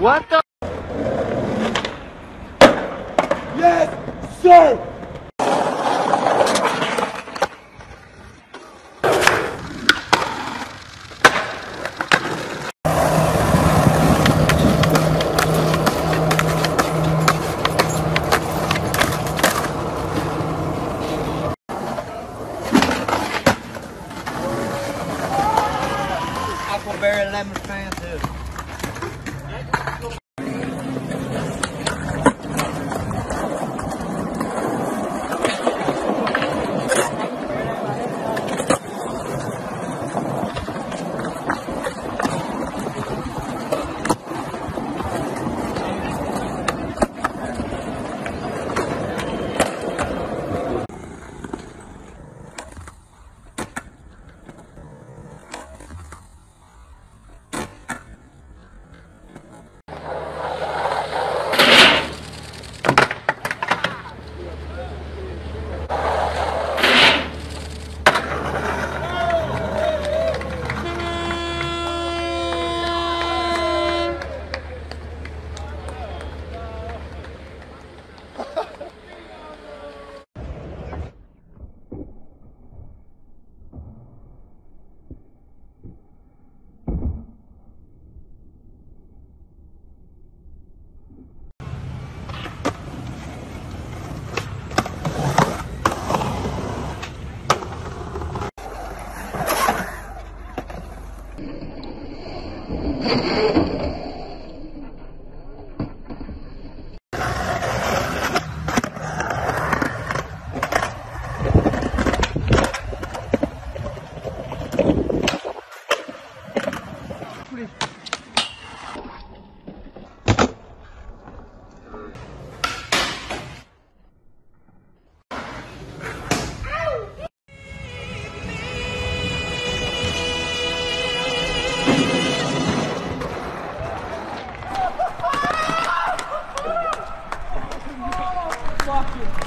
What the? Yes, sir! Huckleberry Lemon Fan. Fuck you.